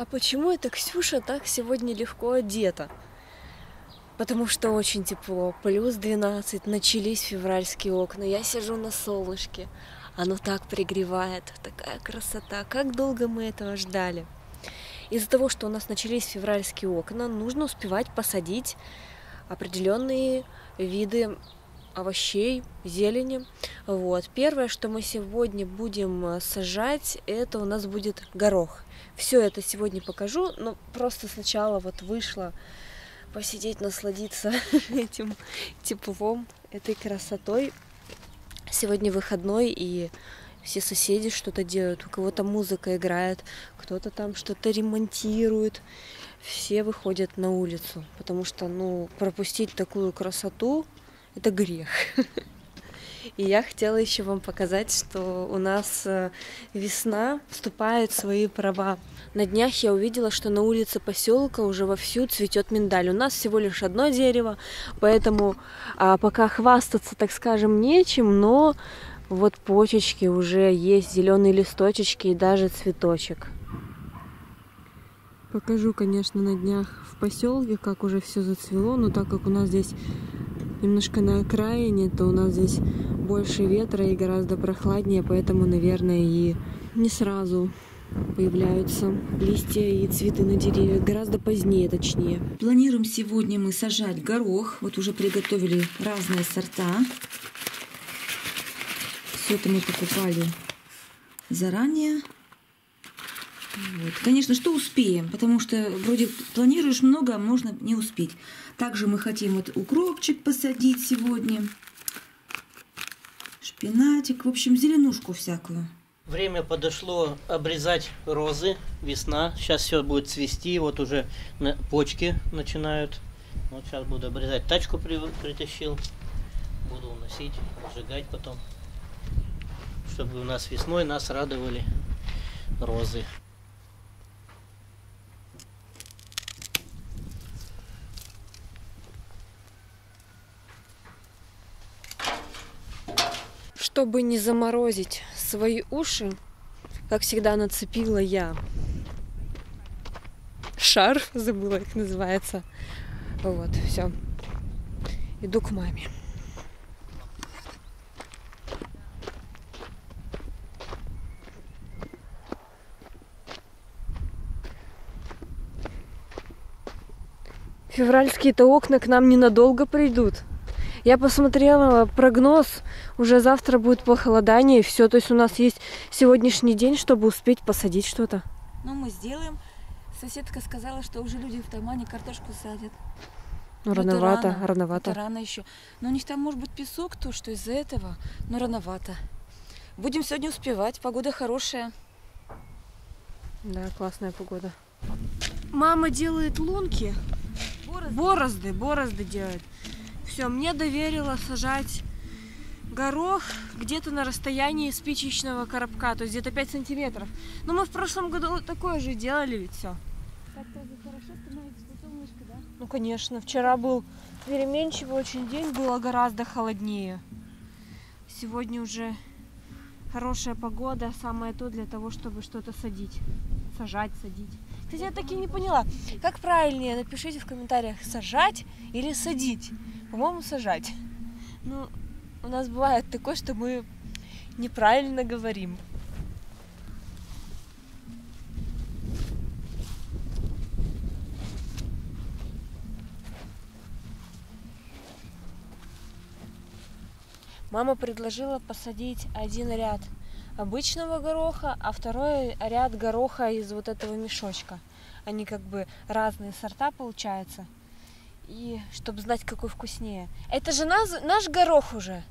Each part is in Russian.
А почему это Ксюша так сегодня легко одета? Потому что очень тепло, плюс 12, начались февральские окна, я сижу на солнышке, оно так пригревает, такая красота, как долго мы этого ждали. Из-за того, что у нас начались февральские окна, нужно успевать посадить определенные виды овощей, зелени. Вот. Первое, что мы сегодня будем сажать, это у нас будет горох. Все это сегодня покажу, но просто сначала вот вышла посидеть, насладиться этим теплом, этой красотой. Сегодня выходной, и все соседи что-то делают, у кого-то музыка играет, кто-то там что-то ремонтирует. Все выходят на улицу, потому что, ну, пропустить такую красоту – это грех. И я хотела еще вам показать, что у нас э, весна вступает в свои права. На днях я увидела, что на улице поселка уже вовсю цветет миндаль. У нас всего лишь одно дерево, поэтому а, пока хвастаться, так скажем, нечем, но вот почечки уже есть, зеленые листочечки и даже цветочек. Покажу, конечно, на днях в поселке, как уже все зацвело, но так как у нас здесь немножко на окраине, то у нас здесь больше ветра и гораздо прохладнее, поэтому, наверное, и не сразу появляются листья и цветы на деревьях, гораздо позднее, точнее. Планируем сегодня мы сажать горох. Вот уже приготовили разные сорта. Все это мы покупали заранее. Вот. Конечно, что успеем, потому что вроде планируешь много, а можно не успеть. Также мы хотим вот укропчик посадить сегодня, шпинатик, в общем, зеленушку всякую. Время подошло обрезать розы, весна, сейчас все будет цвести, вот уже почки начинают. Вот сейчас буду обрезать, тачку при, притащил, буду уносить, сжигать потом, чтобы у нас весной нас радовали розы. Чтобы не заморозить свои уши, как всегда нацепила я шар, забыла, как называется. Вот, все. Иду к маме. Февральские-то окна к нам ненадолго придут. Я посмотрела прогноз, уже завтра будет похолодание, и все. То есть у нас есть сегодняшний день, чтобы успеть посадить что-то. Ну, мы сделаем. Соседка сказала, что уже люди в Таймане картошку садят. Ну, рановато, рано, рановато. Это рано еще. Но у них там может быть песок, то что из-за этого, но рановато. Будем сегодня успевать, погода хорошая. Да, классная погода. Мама делает лунки. Борозды. Борозды, борозды делает. Все, мне доверила сажать горох где-то на расстоянии спичечного коробка, то есть где-то 5 сантиметров. Но мы в прошлом году такое же делали ведь все. Так-то хорошо становится солнышко, да? Ну, конечно. Вчера был переменчивый очень день, было гораздо холоднее. Сегодня уже хорошая погода, самое то для того, чтобы что-то садить. Сажать, садить. Кстати, я так и не поняла, как правильнее, напишите в комментариях, сажать или садить. По-моему, сажать. Ну, у нас бывает такое, что мы неправильно говорим. Мама предложила посадить один ряд обычного гороха, а второй ряд гороха из вот этого мешочка. Они как бы разные сорта получаются и чтобы знать, какой вкуснее. Это же наш, наш горох уже,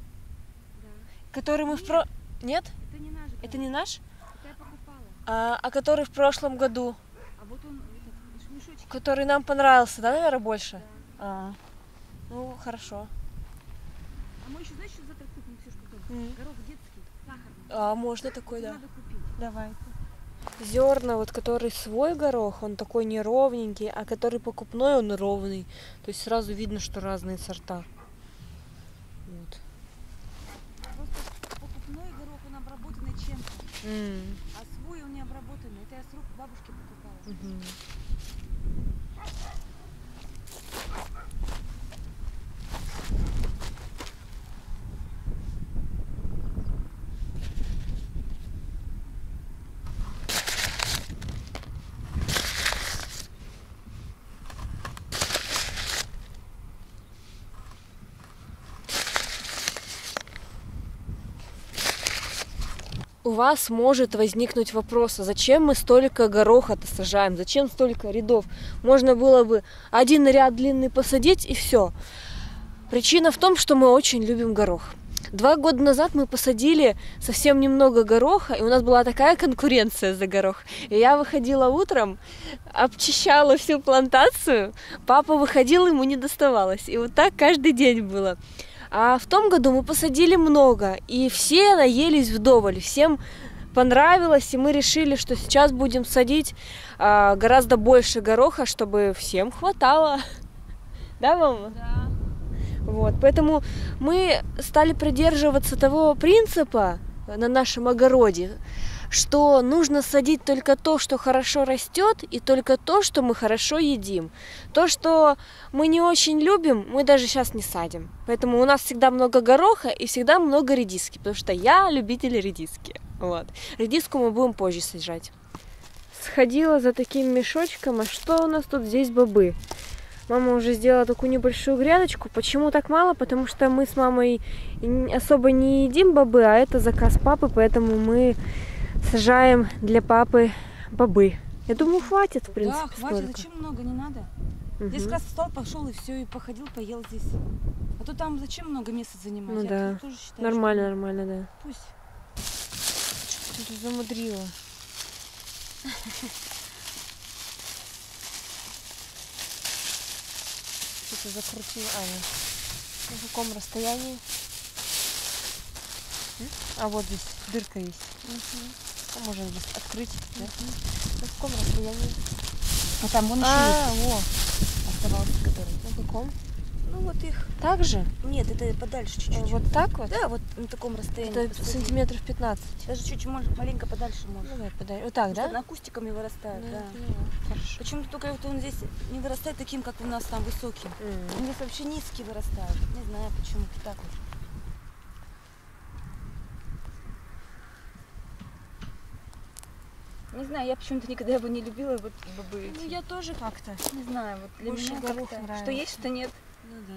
да. который мы Нет. в про... Нет? Это не наш. Это не наш? Это я покупала. А, а который в прошлом году? А вот он, этот, мешочек. Который нам понравился, да, наверное, больше? Да. А, ну, хорошо. А мы еще, знаешь, что завтра купим, Ксюшка, mm. горох детский, сахарный. А, можно такой, да. Надо купить. Давайте зерна, вот который свой горох, он такой неровненький, а который покупной, он ровный. То есть сразу видно, что разные сорта. Вот. Просто покупной горох, он обработанный чем-то. Mm. А свой он не обработанный. Это я с рук бабушки у вас может возникнуть вопрос, а зачем мы столько гороха-то сажаем, зачем столько рядов? Можно было бы один ряд длинный посадить и все. Причина в том, что мы очень любим горох. Два года назад мы посадили совсем немного гороха, и у нас была такая конкуренция за горох. И я выходила утром, обчищала всю плантацию, папа выходил, ему не доставалось. И вот так каждый день было. А в том году мы посадили много, и все наелись вдоволь, всем понравилось, и мы решили, что сейчас будем садить а, гораздо больше гороха, чтобы всем хватало. Да, мама? Да. Вот, поэтому мы стали придерживаться того принципа на нашем огороде, что нужно садить только то, что хорошо растет, и только то, что мы хорошо едим. То, что мы не очень любим, мы даже сейчас не садим. Поэтому у нас всегда много гороха и всегда много редиски, потому что я любитель редиски. Вот. Редиску мы будем позже сажать. Сходила за таким мешочком, а что у нас тут здесь бобы? Мама уже сделала такую небольшую грядочку. Почему так мало? Потому что мы с мамой особо не едим бобы, а это заказ папы, поэтому мы сажаем для папы бобы. Я думаю, хватит, в принципе, Да, хватит, столько. зачем много, не надо. Мгм. Здесь как раз встал, пошел и все, и походил, поел здесь. А то там зачем много места занимать? Ну Я да. тоже считаю, Нормально, что нормально, да. Пусть. Что ты замудрила? Что-то закрутила. А. На каком расстоянии? А вот здесь дырка есть. А можно здесь открыть, да? На каком расстоянии? А там вон еще А, есть оставался, который. На каком? Ну вот их. Так же? Нет, это подальше А, чуть-чуть. Вот так вот? Да, вот на таком расстоянии. Это посади. сантиметров 15. Даже чуть мол- маленько подальше можно. Ну, давай подай. Вот так, Потому да? она кустиками вырастает, да. поняла. Хорошо. Почему-то только вот он здесь не вырастает таким, как у нас там высоким. М. Он здесь вообще низкий вырастает. Не знаю почему так вот. Не знаю, я почему-то никогда его не любила, вот бобы Ну, я тоже как-то. Не знаю, вот для Больше меня как-то, что есть, что нет. Ну да.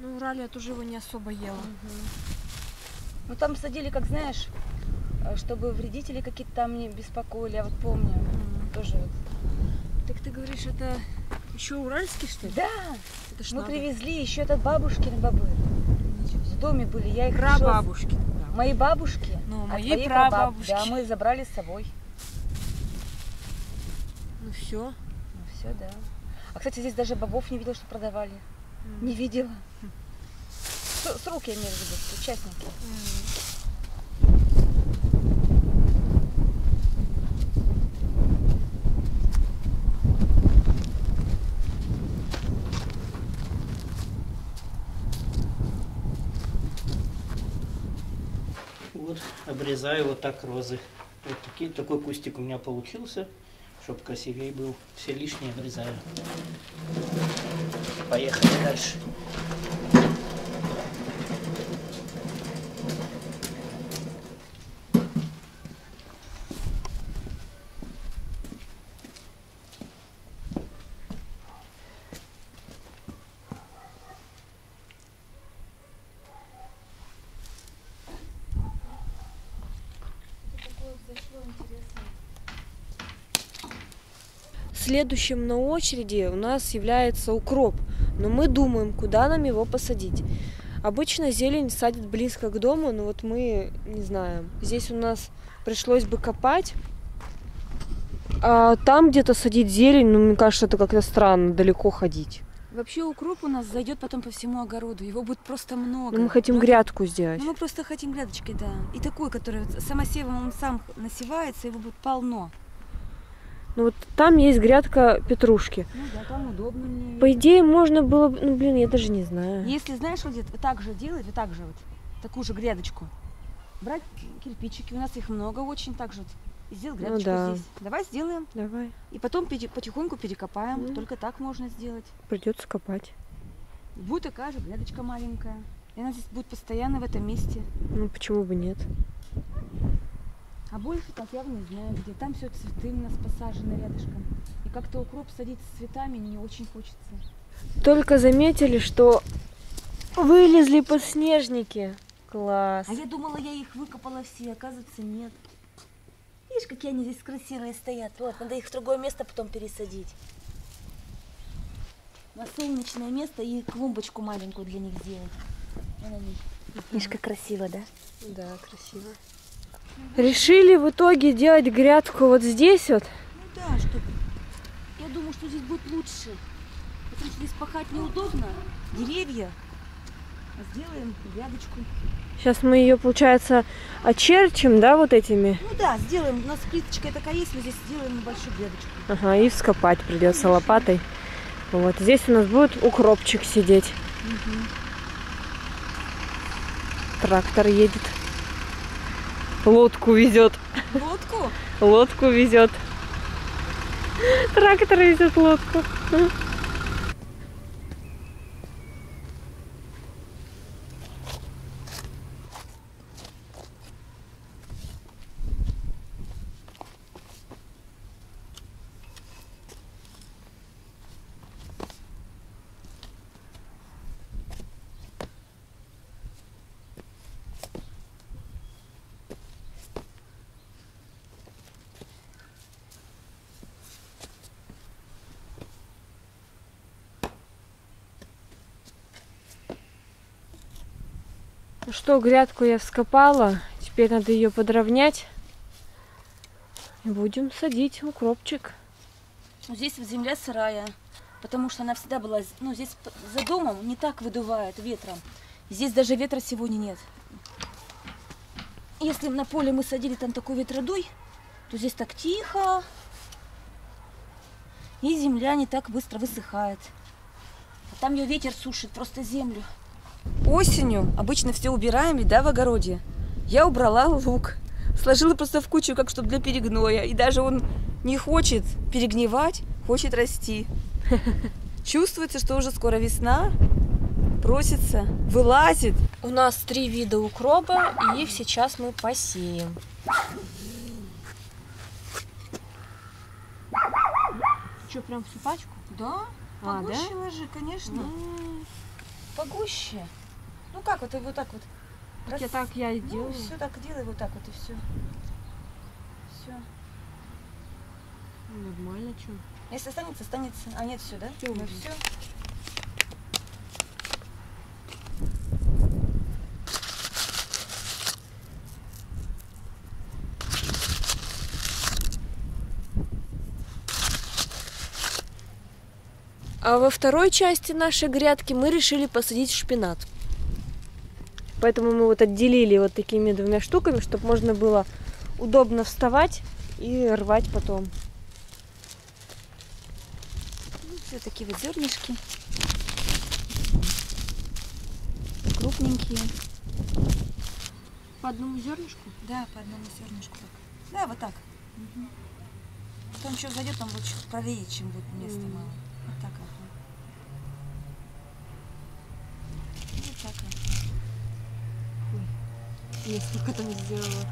Ну, Урале я тоже его не особо ела. Ну там садили, как знаешь, э, чтобы вредители какие-то там не беспокоили, я вот помню. Тоже вот. Так ты говоришь, это еще уральский, что ли? Да, Это мы надо. привезли еще этот бабушкины бобы. В доме были, я их пришла- Прабабушки. Мои бабушки, Ну, а прабаб- прабабушки. Да, мы забрали с собой. Ну все. Ну все, да. А, кстати, здесь даже бобов не видела, что продавали. Не видела. С, с рук я имею в виду, участники. Вот обрезаю вот так розы. Вот такие, такой кустик у меня получился, чтобы красивее был. Все лишнее обрезаю. Поехали дальше. Следующим на очереди у нас является укроп. Но мы думаем, куда нам его посадить. Обычно зелень садят близко к дому, но вот мы не знаем. Здесь у нас пришлось бы копать. А там где-то садить зелень, ну, мне кажется, это как-то странно, далеко ходить. Вообще укроп у нас зайдет потом по всему огороду. Его будет просто много. Ну, мы хотим Ну, грядку сделать. Ну, мы просто хотим грядочкой, да. И такой, который самосевом он сам насевается, его будет полно. Ну вот там есть грядка петрушки. Ну да, там удобно мне. По идее, можно было бы... Ну, блин, я даже не знаю. Если знаешь, вот, где- вот так же делать, вот так же вот, такую же грядочку, брать кирпичики, у нас их много очень, так же вот, и сделать Ну грядочку да. здесь. Давай сделаем. Давай. И потом потихоньку перекопаем. Ну. Только так можно сделать. Придется копать. Будет такая же грядочка маленькая. И она здесь будет постоянно в этом месте. Ну почему бы нет? А больше так я не знаю где. Там все цветы у нас посажены рядышком. И как-то укроп садить с цветами не очень хочется. Только заметили, что вылезли подснежники. Класс. А я думала, я их выкопала все, оказывается, нет. Видишь, какие они здесь красивые стоят. Вот, надо их в другое место потом пересадить. На солнечное место и клумбочку маленькую для них сделать. Видишь, как красиво, да? Да, красиво. Решили в итоге делать грядку вот здесь вот. Ну да, что Я думаю, что здесь будет лучше. Потому что здесь пахать неудобно. Деревья. А сделаем грядочку. Сейчас мы ее, получается, очерчим, да, вот этими. Ну да, сделаем. У нас плиточка такая есть, мы здесь сделаем небольшую грядочку. Ага, и вскопать придется лопатой. Вот здесь у нас будет укропчик сидеть. Трактор едет. Лодку везет. Лодку? Лодку везет. Трактор везет лодку. Что, грядку я вскопала. Теперь надо ее подровнять. Будем садить укропчик. Ну, здесь земля сырая, потому что она всегда была, ну, здесь за домом не так выдувает ветром. Здесь даже ветра сегодня нет. Если на поле мы садили там такой ветродуй, то здесь так тихо, и земля не так быстро высыхает. А там ее ветер сушит просто землю. Осенью обычно все убираем, ведь, да, в огороде. Я убрала лук, сложила просто в кучу, как чтобы для перегноя. И даже он не хочет перегнивать, хочет расти. Чувствуется, что уже скоро весна, просится, вылазит. У нас три вида укропа, и их сейчас мы посеем. Что, прям всю пачку? Да, А, погуще ложи, конечно. Погуще. Ну как вот, и вот так вот. Так я так я и Ну, делаю. все так делай, вот так вот и все. Все. Нормально, что? Если останется, останется. А нет, все, да? Всё Ну все. А во второй части нашей грядки мы решили посадить шпинат. Поэтому мы вот отделили вот такими двумя штуками, чтобы можно было удобно вставать и рвать потом. все такие вот зернышки. Крупненькие. По одному зернышку? Да, по одному зернышку. Да, вот так. Что он еще зайдет, будет чуть правее, чем будет места Мгм. мало. Вот так вот. Вот так вот. Я сколько там сделала.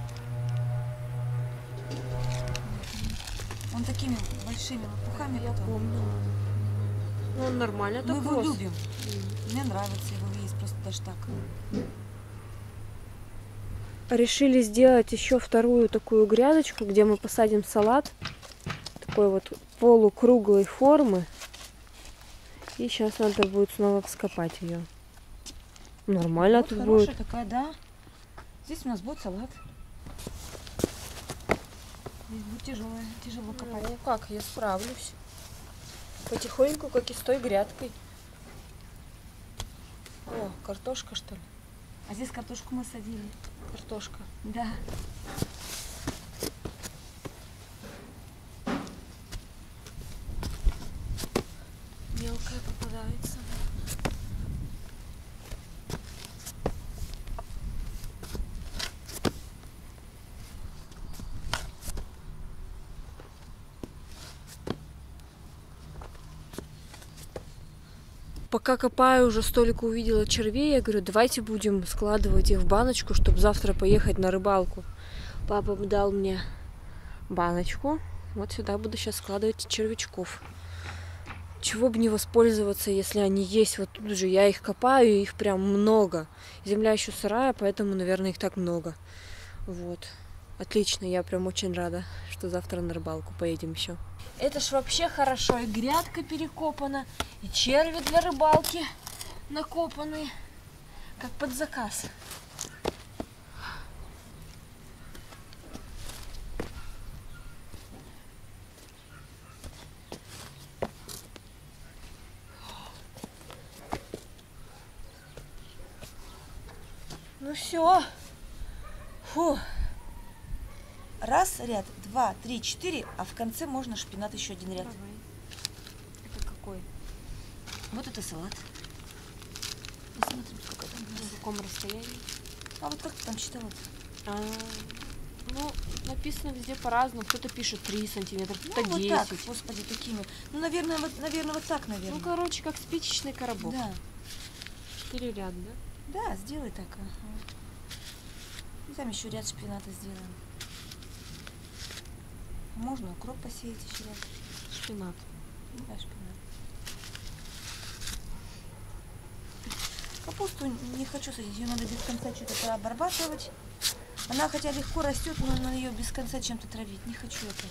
Он такими большими лопухами потом. помню. Ну, он нормально Мы его рос. любим. Мне нравится его есть просто даже так. Решили сделать еще вторую такую грядочку, где мы посадим салат. Такой вот полукруглой формы. И сейчас надо будет снова вскопать ее. Нормально вот тут хорошая будет. такая, да. Здесь у нас будет салат. Здесь будет тяжелое, тяжело копать. Ну как, я справлюсь. Потихоньку, как и с той грядкой. О, картошка что ли? А здесь картошку мы садили. Картошка. Да. Пока копаю, уже столько увидела червей, я говорю, давайте будем складывать их в баночку, чтобы завтра поехать на рыбалку. Папа дал мне баночку. Вот сюда буду сейчас складывать червячков. Чего бы не воспользоваться, если они есть вот тут же. Я их копаю, их прям много. Земля еще сырая, поэтому, наверное, их так много. Вот. Отлично, я прям очень рада, что завтра на рыбалку поедем еще. Это ж вообще хорошо. И грядка перекопана, и черви для рыбалки накопаны. Как под заказ. Ну все. Фу. Раз ряд, два, три, четыре, а в конце можно шпинат еще один ряд. Это какой? Вот это салат. Посмотрим, сколько там. На каком расстоянии? А вот как ты там читала? А, ну, написано везде по-разному. Кто-то пишет 3 сантиметра, кто-то Ну, вот 10. так, господи, такими. Ну, наверное, вот, наверное, вот так, наверное. Ну, короче, как спичечный коробок. да, Четыре ряда, да? да, сделай так. ага. И там еще ряд шпината сделаем. Можно укроп посеять еще ряд. Шпинат. Да, шпинат. Капусту не хочу садить, ее надо без конца что-то обрабатывать. Она хотя легко растет, но надо ее без конца чем-то травить. Не хочу это.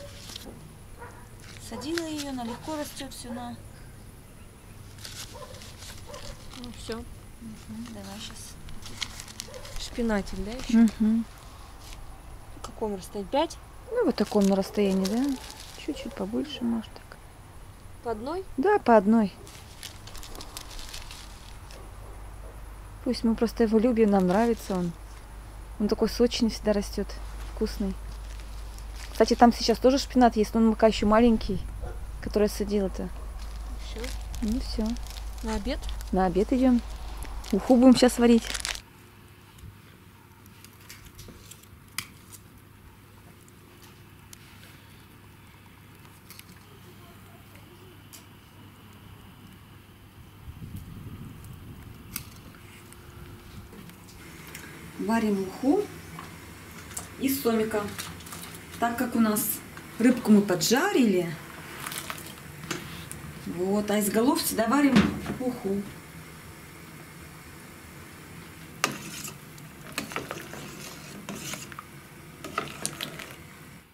Садила ее, она легко растет, все на. Ну, все. Давай сейчас. Шпинатель, да, еще? Угу. В каком расстоянии? 5? Ну, вот таком на расстоянии, да? Чуть-чуть побольше, может так. По одной? Да, по одной. Пусть мы просто его любим, нам нравится он. Он такой сочный всегда растет, вкусный. Кстати, там сейчас тоже шпинат есть, но он пока еще маленький, который я садила-то. Все. Ну все, На обед? на обед идем. Уху будем сейчас варить. Варим уху из сомика. Так как у нас рыбку мы поджарили, вот, а из голов всегда варим уху.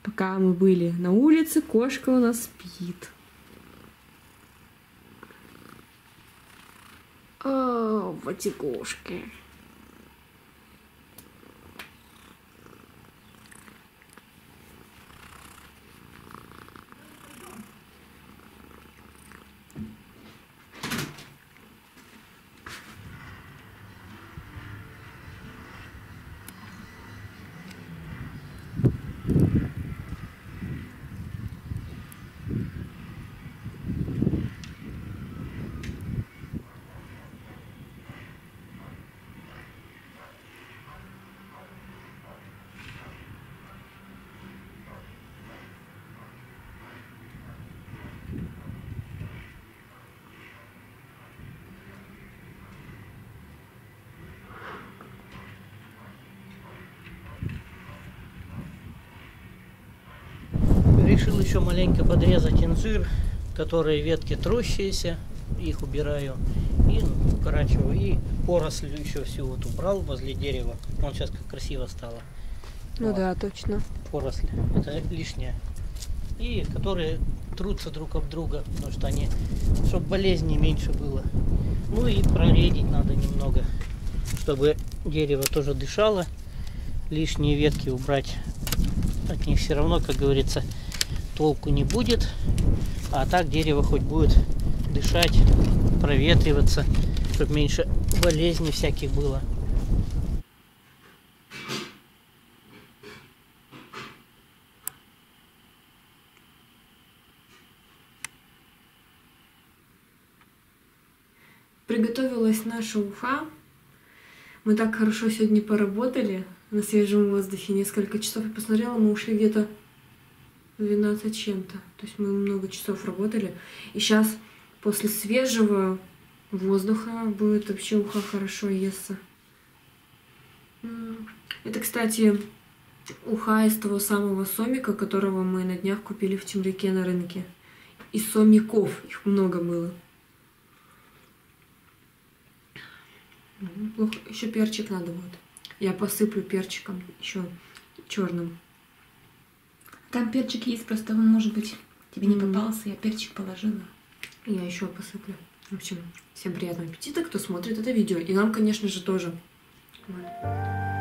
Пока мы были на улице, кошка у нас спит. О, потекушки. Решил еще маленько подрезать инжир, которые ветки трущиеся, их убираю и укорачиваю. И поросль еще всю вот убрал возле дерева. Он сейчас как красиво стало. Ну Вот. да, точно. Поросль. Это лишнее. И которые трутся друг об друга, потому что они, чтобы болезней меньше было. Ну и проредить надо немного, чтобы дерево тоже дышало. Лишние ветки убрать. От них все равно, как говорится, толку не будет. А так дерево хоть будет дышать, проветриваться, чтобы меньше болезней всяких было. Приготовилась наша уха. Мы так хорошо сегодня поработали на свежем воздухе несколько часов. Я посмотрела, мы ушли где-то 12 чем-то. То есть мы много часов работали. И сейчас после свежего воздуха будет вообще уха хорошо естся. Это, кстати, уха из того самого сомика, которого мы на днях купили в темляке на рынке. И сомиков, их много было. Плохо. Еще перчик надо вот. Я посыплю перчиком еще черным. Там перчик есть, просто он, может быть, тебе не попался, я перчик положила. Я еще посыплю. В общем, всем приятного аппетита, кто смотрит это видео. И нам, конечно же, тоже. Вот.